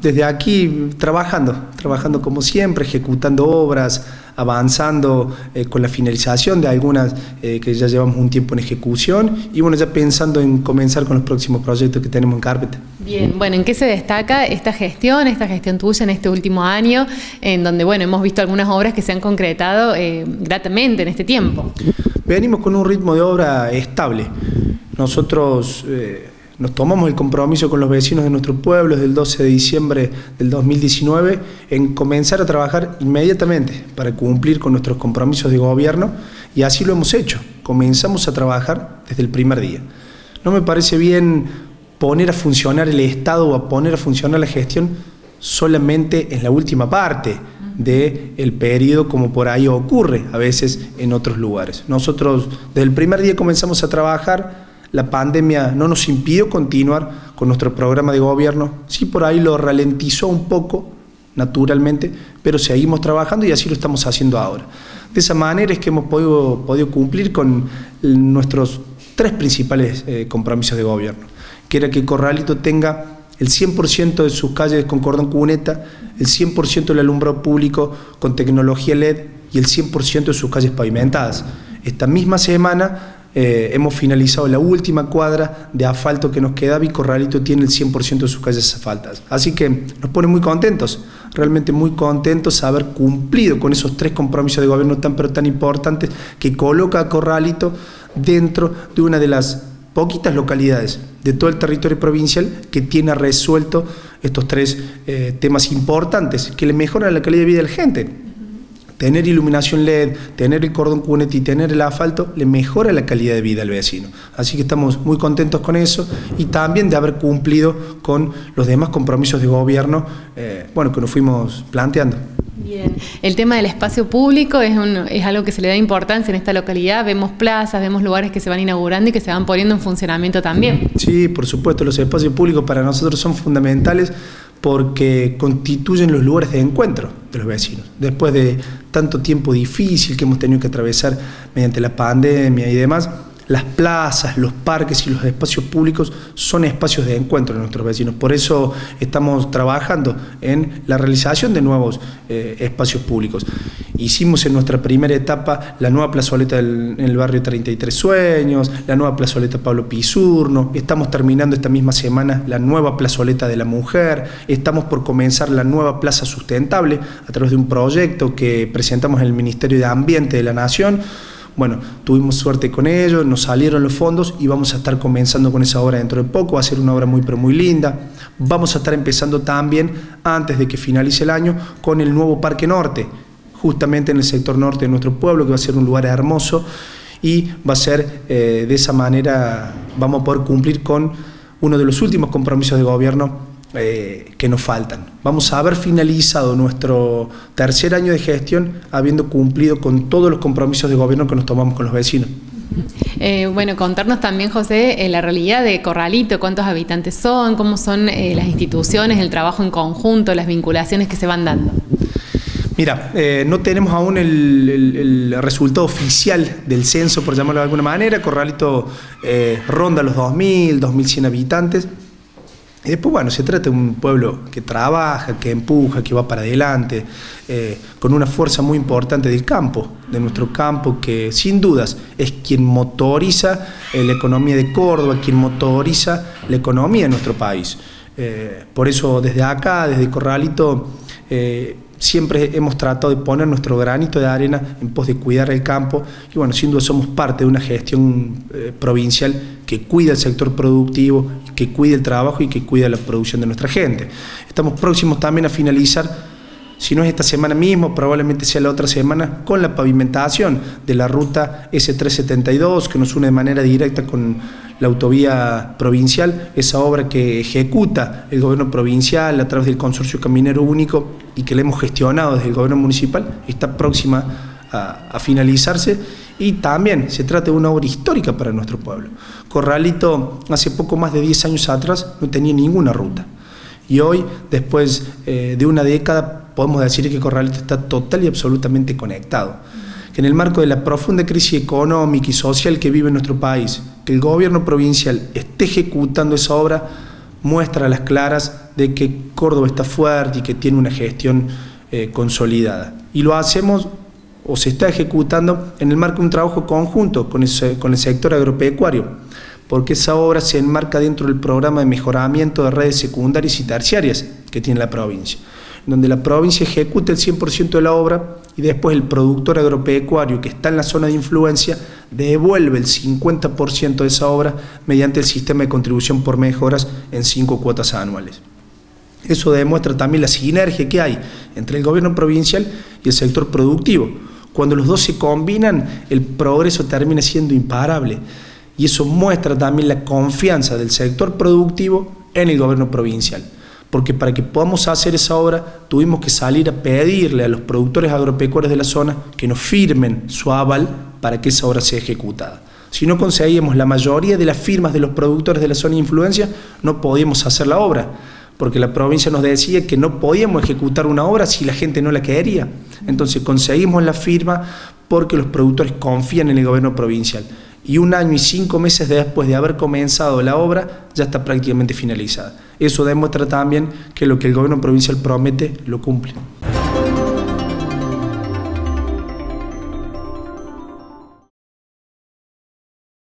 desde aquí trabajando, trabajando como siempre, ejecutando obras, avanzando eh, con la finalización de algunas eh, que ya llevamos un tiempo en ejecución y bueno, ya pensando en comenzar con los próximos proyectos que tenemos en carpeta. Bien, bueno, ¿en qué se destaca esta gestión, esta gestión tuya en este último año, en donde bueno, hemos visto algunas obras que se han concretado eh, gratamente en este tiempo? Venimos con un ritmo de obra estable. Nosotros nos tomamos el compromiso con los vecinos de nuestro pueblo desde el 12 de diciembre del 2019 en comenzar a trabajar inmediatamente para cumplir con nuestros compromisos de gobierno y así lo hemos hecho. Comenzamos a trabajar desde el primer día. No me parece bien poner a funcionar el Estado o a poner a funcionar la gestión solamente en la última parte del el periodo como por ahí ocurre a veces en otros lugares. Nosotros desde el primer día comenzamos a trabajar la pandemia no nos impidió continuar con nuestro programa de gobierno, sí por ahí lo ralentizó un poco, naturalmente, pero seguimos trabajando y así lo estamos haciendo ahora. De esa manera es que hemos podido, cumplir con nuestros tres principales eh, compromisos de gobierno, que era que Corralito tenga el 100% de sus calles con cordón cuneta, el 100% del alumbrado público con tecnología LED y el 100% de sus calles pavimentadas. Esta misma semana eh, hemos finalizado la última cuadra de asfalto que nos quedaba y Corralito tiene el 100% de sus calles asfaltadas. Así que nos pone muy contentos, realmente muy contentos haber cumplido con esos tres compromisos de gobierno tan pero tan importantes que coloca a Corralito dentro de una de las poquitas localidades de todo el territorio provincial que tiene resuelto estos tres eh, temas importantes que le mejoran la calidad de vida de la gente tener iluminación LED, tener el cordón cunete y tener el asfalto, le mejora la calidad de vida al vecino. Así que estamos muy contentos con eso y también de haber cumplido con los demás compromisos de gobierno eh, bueno, que nos fuimos planteando. Bien, el tema del espacio público es, es algo que se le da importancia en esta localidad. Vemos plazas, vemos lugares que se van inaugurando y que se van poniendo en funcionamiento también. Sí, por supuesto, los espacios públicos para nosotros son fundamentales porque constituyen los lugares de encuentro de los vecinos. Después de tanto tiempo difícil que hemos tenido que atravesar mediante la pandemia y demás, las plazas, los parques y los espacios públicos son espacios de encuentro de nuestros vecinos. Por eso estamos trabajando en la realización de nuevos eh, espacios públicos. Hicimos en nuestra primera etapa la nueva plazoleta en el barrio 33 Sueños, la nueva plazoleta Pablo Pisurno, estamos terminando esta misma semana la nueva plazoleta de la mujer, estamos por comenzar la nueva plaza sustentable a través de un proyecto que presentamos en el Ministerio de Ambiente de la Nación bueno, tuvimos suerte con ellos, nos salieron los fondos y vamos a estar comenzando con esa obra dentro de poco, va a ser una obra muy pero muy linda. Vamos a estar empezando también, antes de que finalice el año, con el nuevo Parque Norte, justamente en el sector norte de nuestro pueblo, que va a ser un lugar hermoso y va a ser eh, de esa manera, vamos a poder cumplir con uno de los últimos compromisos de gobierno eh, que nos faltan. Vamos a haber finalizado nuestro tercer año de gestión habiendo cumplido con todos los compromisos de gobierno que nos tomamos con los vecinos. Eh, bueno, contarnos también, José, eh, la realidad de Corralito, cuántos habitantes son, cómo son las instituciones, el trabajo en conjunto, las vinculaciones que se van dando. Mira, no tenemos aún el, resultado oficial del censo, por llamarlo de alguna manera. Corralito ronda los 2.000, 2.100 habitantes. Y después, bueno, se trata de un pueblo que trabaja, que empuja, que va para adelante, eh, con una fuerza muy importante del campo, de nuestro campo, que sin dudas es quien motoriza eh, la economía de Córdoba, quien motoriza la economía de nuestro país. Eh, por eso desde acá, desde Corralito, siempre hemos tratado de poner nuestro granito de arena en pos de cuidar el campo y bueno, sin duda somos parte de una gestión provincial que cuida el sector productivo, que cuida el trabajo y que cuida la producción de nuestra gente. Estamos próximos también a finalizar si no es esta semana mismo, probablemente sea la otra semana, con la pavimentación de la ruta S372 que nos une de manera directa con la autovía provincial, esa obra que ejecuta el gobierno provincial a través del consorcio caminero único y que le hemos gestionado desde el gobierno municipal, está próxima a, finalizarse y también se trata de una obra histórica para nuestro pueblo. Corralito hace poco más de 10 años atrás no tenía ninguna ruta y hoy, después eh, de una década, podemos decir que Corralito está total y absolutamente conectado en el marco de la profunda crisis económica y social que vive nuestro país, que el gobierno provincial esté ejecutando esa obra, muestra a las claras de que Córdoba está fuerte y que tiene una gestión eh, consolidada. Y lo hacemos o se está ejecutando en el marco de un trabajo conjunto con, el sector agropecuario, porque esa obra se enmarca dentro del programa de mejoramiento de redes secundarias y terciarias que tiene la provincia donde la provincia ejecuta el 100% de la obra y después el productor agropecuario que está en la zona de influencia devuelve el 50% de esa obra mediante el sistema de contribución por mejoras en cinco cuotas anuales. Eso demuestra también la sinergia que hay entre el gobierno provincial y el sector productivo. Cuando los dos se combinan, el progreso termina siendo imparable. Y eso muestra también la confianza del sector productivo en el gobierno provincial porque para que podamos hacer esa obra tuvimos que salir a pedirle a los productores agropecuarios de la zona que nos firmen su aval para que esa obra sea ejecutada. Si no conseguíamos la mayoría de las firmas de los productores de la zona de influencia, no podíamos hacer la obra, porque la provincia nos decía que no podíamos ejecutar una obra si la gente no la quería. Entonces conseguimos la firma porque los productores confían en el gobierno provincial. Y un año y cinco meses después de haber comenzado la obra, ya está prácticamente finalizada. Eso demuestra también que lo que el gobierno provincial promete lo cumple.